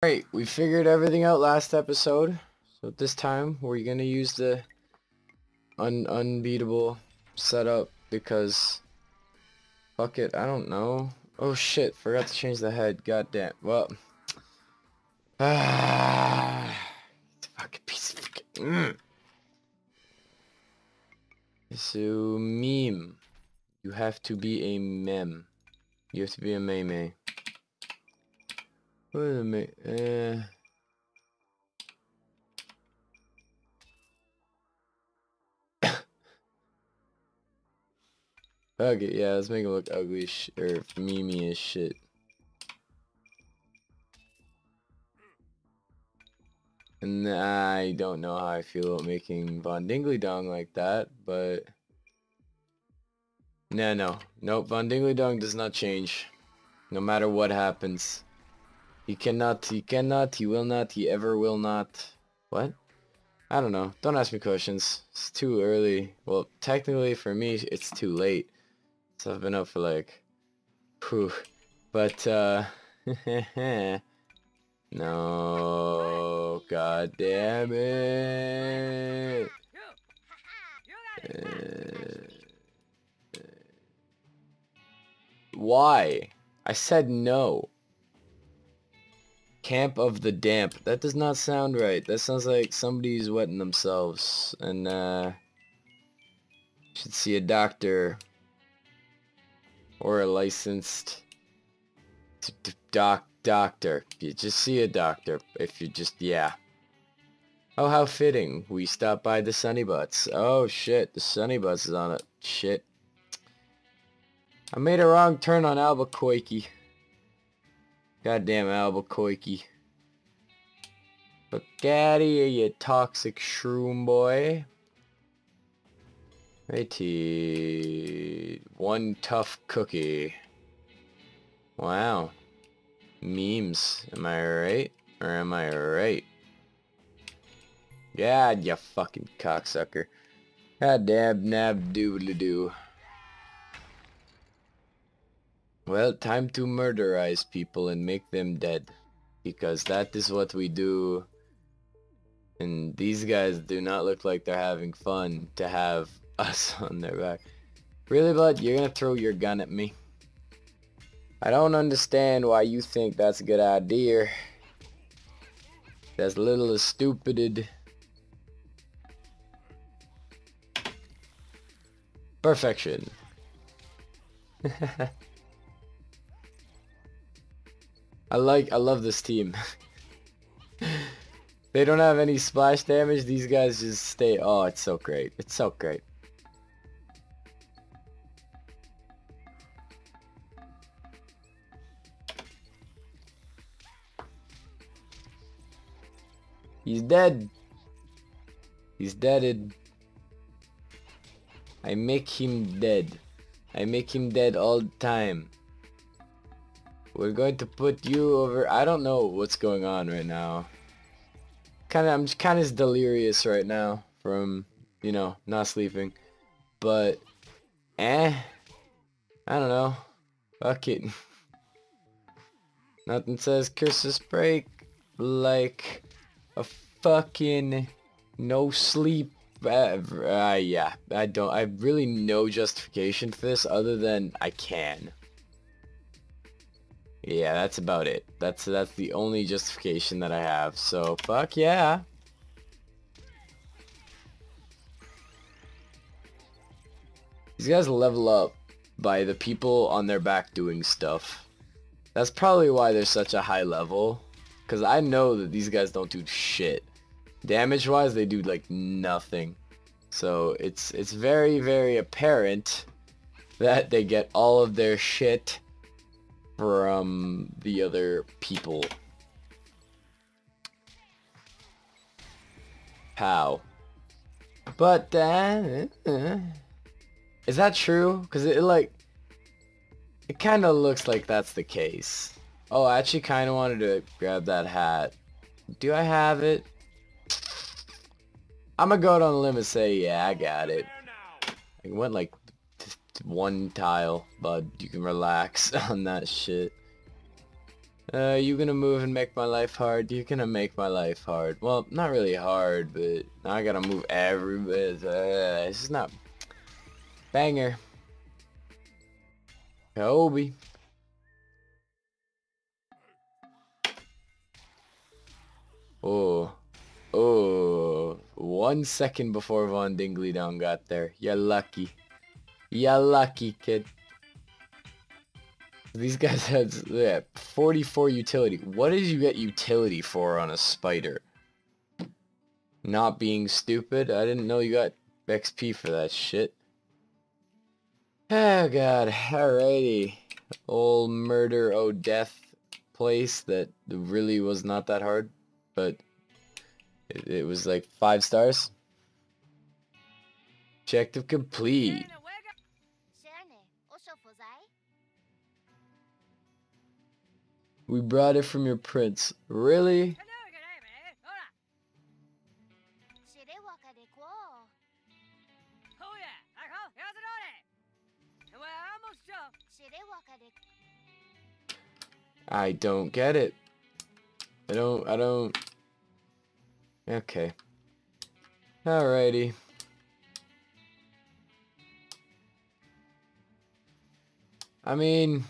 Alright, we figured everything out last episode. So this time we're gonna use the un unbeatable setup because fuck it, I don't know. Oh shit, forgot to change the head. God damn. Well, ah, fucking piece of fucking. Mm. So meme, you have to be a mem. You have to be a meme. What is a meme? Uh, Okay, yeah, let's make him look ugly sh or memey as shit. And I don't know how I feel about making Von Dingley Dong like that, but... No, no. Nope, Von Dingley Dong does not change. No matter what happens. He cannot, he cannot, he will not, he ever will not. What? I don't know. Don't ask me questions. It's too early. Well, technically for me, it's too late. So I've been up for like, whew. But, uh, no, god damn it. Uh, why? I said no. Camp of the Damp. That does not sound right. That sounds like somebody's wetting themselves. And, uh, should see a doctor or a licensed doc doctor. You just see a doctor if you just yeah. Oh, how fitting. We stopped by the Sunny Butts. Oh shit, the Sunny Butts is on it. Shit. I made a wrong turn on Albuquerque. Goddamn Albuquerque. Look at you, you toxic shroom boy. Righty. One tough cookie. Wow. Memes. Am I right? Or am I right? God, you fucking cocksucker. God damn nab doodly doo. Well, time to murderize people and make them dead. Because that is what we do. And these guys do not look like they're having fun to have us on their back. Really, bud? You're gonna throw your gun at me? I don't understand why you think that's a good idea. That's little stupid. Perfection. I like, I love this team. they don't have any splash damage. These guys just stay. Oh, it's so great. It's so great. He's dead. He's deaded. I make him dead. I make him dead all the time. We're going to put you over. I don't know what's going on right now. Kind of, I'm kind of delirious right now from, you know, not sleeping. But, eh, I don't know. Fuck it. Nothing says Christmas break like a fucking no sleep uh, uh, yeah I don't I have really no justification for this other than I can yeah that's about it that's that's the only justification that I have so fuck yeah these guys level up by the people on their back doing stuff that's probably why they're such a high level because I know that these guys don't do shit. Damage wise, they do like nothing. So it's it's very very apparent that they get all of their shit from the other people. How? But uh, is that true? Because it like it kind of looks like that's the case. Oh, I actually kind of wanted to grab that hat. Do I have it? I'm gonna go out on a limb and say, yeah, I got it. I went like one tile, bud. You can relax on that shit. Uh, you gonna move and make my life hard? You're gonna make my life hard. Well, not really hard, but I gotta move every bit. Uh, it's just not... Banger. Kobe. Oh. Oh. One second before Von Dingley Dong got there. You're lucky. You're lucky, kid. These guys had yeah, 44 utility. What did you get utility for on a spider? Not being stupid? I didn't know you got XP for that shit. Oh god, alrighty. Old murder, oh death place that really was not that hard, but it, it was like five stars. Objective complete. We brought it from your prince. Really? I don't get it. I don't, I don't... Okay. Alrighty. I mean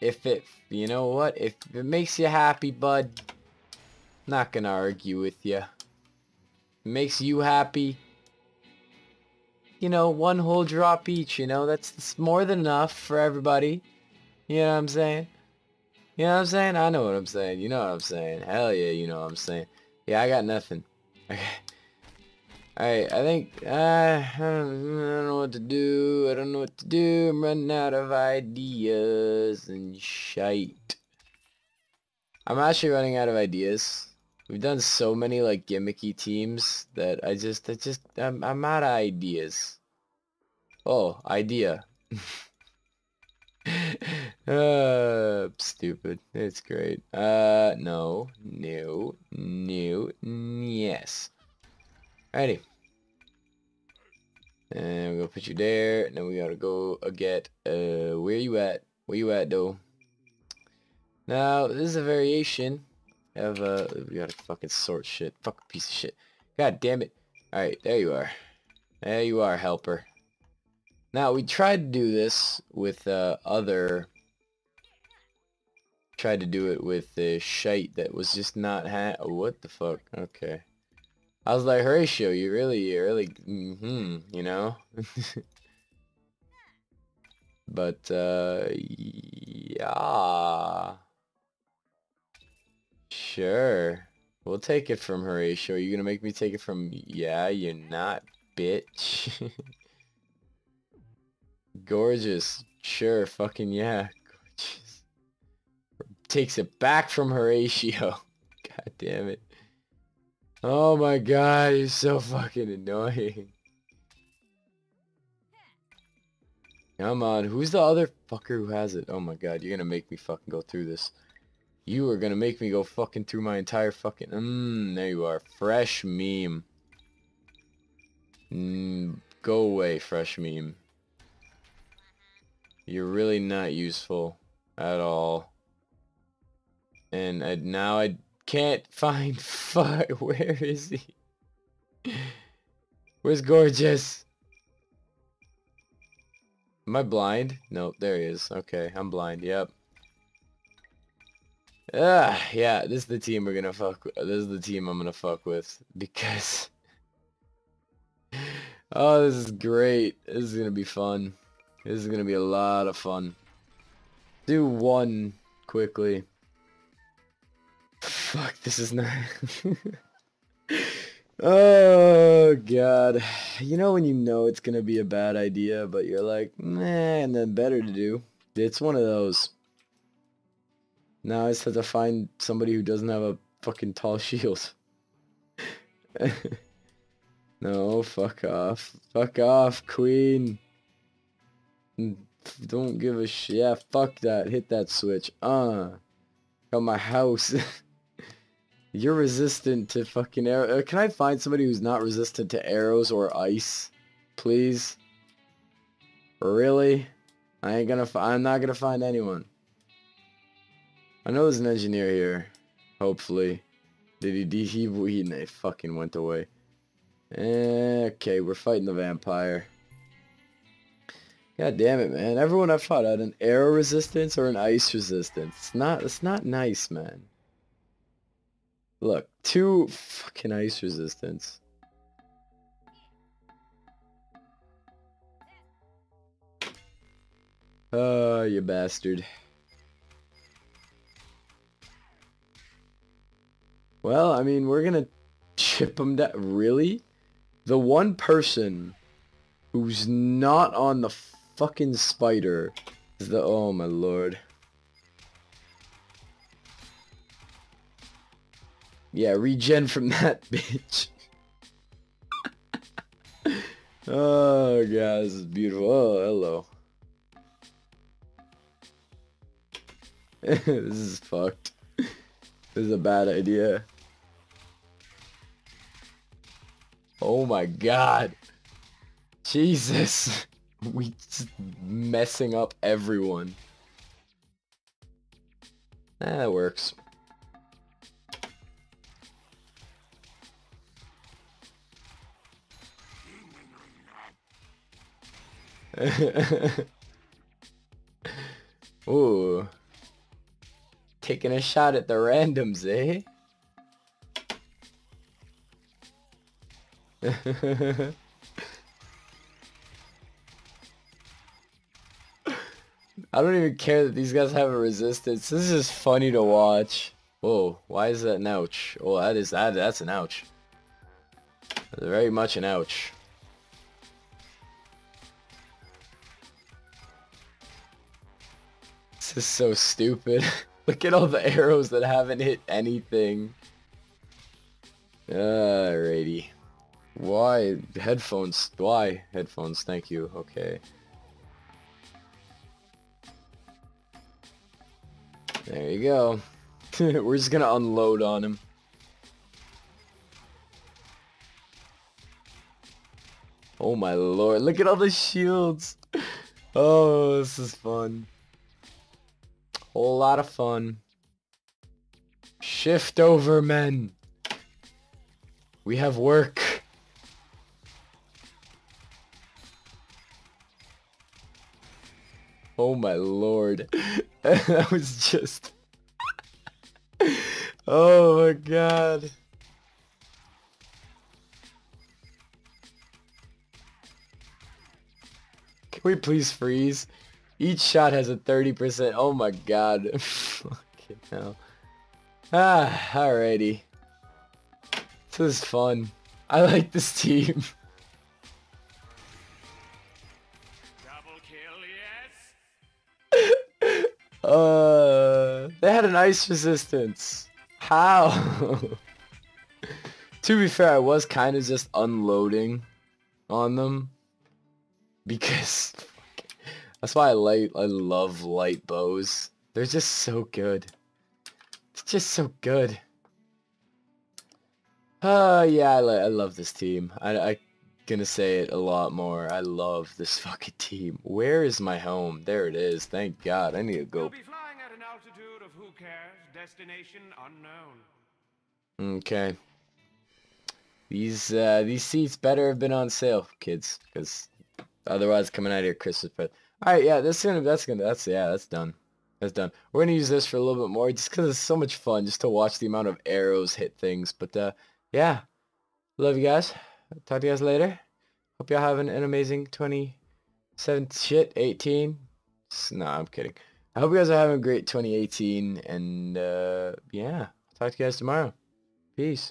if it, you know what, if it makes you happy, bud, not gonna argue with you. makes you happy, you know, one whole drop each, you know, that's, more than enough for everybody. You know what I'm saying? You know what I'm saying? I know what I'm saying. You know what I'm saying. Hell yeah, you know what I'm saying. Yeah, I got nothing. Okay. Alright, I think, uh, I don't, I don't know what to do, I don't know what to do, I'm running out of ideas and shite. I'm actually running out of ideas. We've done so many, like, gimmicky teams that I just, I just, I'm, I'm out of ideas. Oh, idea. uh, stupid. It's great. Uh, no, no, no, yes. Alrighty. And we're gonna put you there, and then we gotta go get, uh, where you at? Where you at, though? Now, this is a variation of, uh, we gotta fucking sort shit. Fuck piece of shit. God damn it. Alright, there you are. There you are, helper. Now, we tried to do this with, uh, other... Tried to do it with the shite that was just not ha- what the fuck? Okay. I was like, Horatio, you really, you really, mm-hmm, you know? but, uh, yeah. Sure. We'll take it from Horatio. Are You gonna make me take it from, yeah, you're not, bitch. Gorgeous. Sure, fucking yeah. Gorgeous. Takes it back from Horatio. God damn it. Oh my god, he's so fucking annoying. Come on, who's the other fucker who has it? Oh my god, you're gonna make me fucking go through this. You are gonna make me go fucking through my entire fucking... Mmm, there you are. Fresh meme. Mm, go away, fresh meme. You're really not useful at all. And I, now I can't find fuck. Where is he? Where's Gorgeous? Am I blind? Nope, there he is. Okay, I'm blind. Yep. Ah, yeah, this is the team we're gonna fuck with. This is the team I'm gonna fuck with because Oh, this is great. This is gonna be fun. This is gonna be a lot of fun. Do one quickly. Fuck, this is not... oh, God. You know when you know it's gonna be a bad idea, but you're like, man, and then better to do. It's one of those. Now I just have to find somebody who doesn't have a fucking tall shield. no, fuck off. Fuck off, queen. Don't give a shit. Yeah, fuck that. Hit that switch. Uh. Got my house. You're resistant to fucking arrow. Uh, can I find somebody who's not resistant to arrows or ice? Please? Really? I ain't gonna I'm not gonna find anyone. I know there's an engineer here. Hopefully. Did he, he, he, he fucking went away. Okay, we're fighting the vampire. God damn it, man. Everyone I fought had an arrow resistance or an ice resistance. It's not, it's not nice, man. Look, two fucking ice resistance. Oh, you bastard. Well, I mean, we're gonna chip him down. Really? The one person who's not on the fucking spider is the... Oh, my lord. Yeah, regen from that bitch. oh, God, this is beautiful. Oh, hello. this is fucked. This is a bad idea. Oh my god. Jesus. We just messing up everyone. That works. Ooh. Taking a shot at the randoms, eh? I don't even care that these guys have a resistance. This is funny to watch. Whoa, why is that an ouch? Oh, that is that that's an ouch. Very much an ouch. This is so stupid. Look at all the arrows that haven't hit anything. Alrighty. Why? Headphones. Why? Headphones. Thank you. Okay. There you go. We're just gonna unload on him. Oh my lord, look at all the shields! Oh, this is fun. Whole lot of fun. Shift over, men! We have work. Oh my lord. that was just... oh my god. Can we please freeze? Each shot has a 30%. Oh my god. Fucking hell. Ah, alrighty. This is fun. I like this team. Uh, they had an ice resistance. How? to be fair, I was kind of just unloading on them because that's why I like I love light bows. They're just so good. It's just so good. Uh, yeah, I, I love this team. I, I gonna say it a lot more. I love this fucking team. Where is my home? There it is. Thank God. I need to go. be flying at an altitude of who cares? Destination unknown. Okay. These uh, these seats better have been on sale, kids, because otherwise coming out of here Christmas. But all right, yeah, that's gonna that's gonna that's yeah, that's done. That's done. We're gonna use this for a little bit more, just because it's so much fun, just to watch the amount of arrows hit things. But uh, yeah, love you guys. Talk to you guys later. Hope y'all having an amazing 27 shit 18. No, I'm kidding. I hope you guys are having a great 2018 and uh, yeah, talk to you guys tomorrow. Peace.